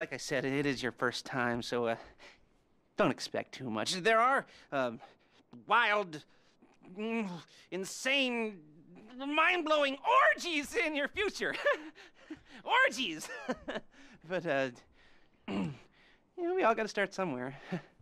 Like I said, it is your first time, so uh, don't expect too much. There are um, wild, mm, insane, mind blowing orgies in your future. orgies! but, uh, you know, we all gotta start somewhere.